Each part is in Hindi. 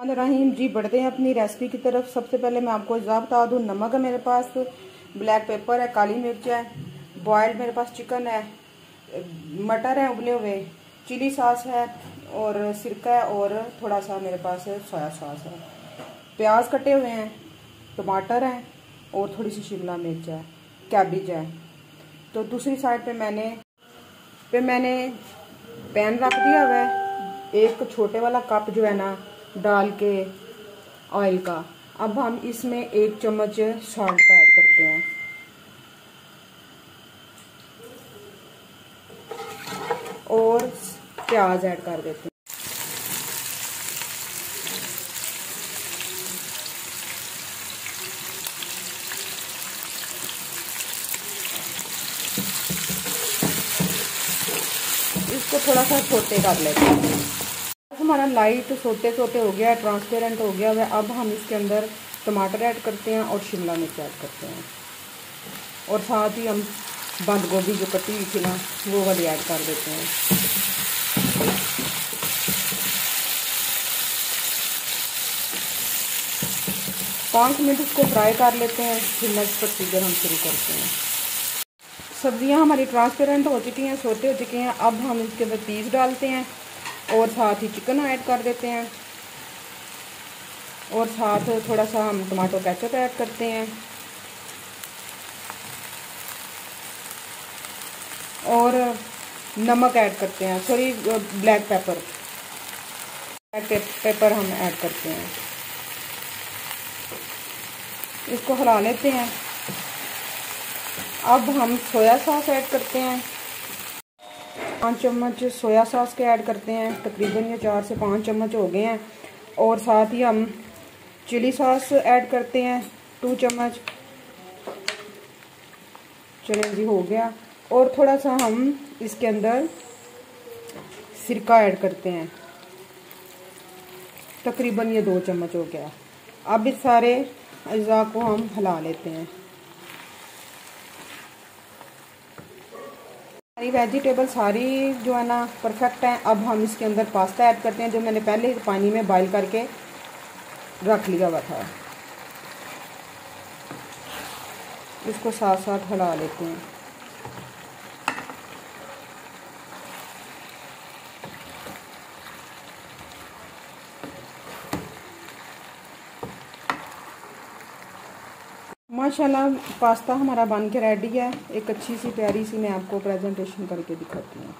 रहीम, जी बढ़ते हैं अपनी रेसिपी की तरफ़। सबसे पहले मैं आपको इजा बता दूँ, नमक है मेरे पास ब्लैक पेपर है, काली मिर्च है बॉयल्ड मेरे पास चिकन है, मटर है, उबले हुए चिली सॉस है, और सिरका है, और थोड़ा सा मेरे पास सोया सॉस है। प्याज कटे हुए हैं, टमाटर हैं, और थोड़ी सी शिमला मिर्च है कैबिज है। तो दूसरी साइड पे मैंने पे मैंने पैन रख दिया हुआ है। एक छोटे वाला कप जो है ना डाल के ऑयल का। अब हम इसमें एक चम्मच सॉल्ट का ऐड करते हैं। और प्याज ऐड कर देते हैं। इसको थोड़ा सा छोटे कर लेते हैं। हमारा लाइट सोते सोते हो गया ट्रांसपेरेंट हो गया है अब हम इसके अंदर टमाटर ऐड करते हैं और शिमला मिर्च ऐड करते हैं। और साथ ही हम बंद गोभी जो कटी हुई थी ना, वो वाली ऐड कर देते हैं। पाँच मिनट इसको फ्राई कर लेते हैं, फिर नेक्स्ट प्रोसीजर हम शुरू करते हैं। सब्ज़ियाँ हमारी ट्रांसपेरेंट हो चुकी हैं, सोते हो चुकी हैं, अब हम इसके अंदर पीस डालते हैं। और साथ ही चिकन ऐड कर देते हैं। और साथ थोड़ा सा हम टमाटो केचप ऐड करते हैं। और नमक ऐड करते हैं। Sorry black pepper black pepper हम ऐड करते हैं। इसको हिला लेते हैं। अब हम सोया सॉस ऐड करते हैं। पाँच चम्मच सोया सॉस के ऐड करते हैं। तकरीबन ये चार से पाँच चम्मच हो गए हैं। और साथ ही हम चिली सॉस ऐड करते हैं, टू चम्मच। चले जी, हो गया। और थोड़ा सा हम इसके अंदर सिरका ऐड करते हैं। तकरीबन ये दो चम्मच हो गया। अब इस सारे अज्जा को हम हिला लेते हैं। सारी वेजिटेबल सारी जो है ना परफेक्ट है। अब हम इसके अंदर पास्ता ऐड करते हैं, जो मैंने पहले पानी में बॉईल करके रख लिया हुआ था। इसको साथ साथ हला लेते हैं। माशाल्लाह, पास्ता हमारा बन के रेडी है। एक अच्छी सी, प्यारी सी मैं आपको प्रेजेंटेशन करके दिखाती हूँ।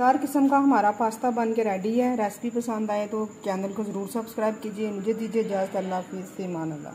हर किस्म का हमारा पास्ता बन के रेडी है। रेसिपी पसंद आए तो चैनल को ज़रूर सब्सक्राइब कीजिए। मुझे दीजिए इजाज़त। अल्लाह हाफिज़। से मान अल्लाह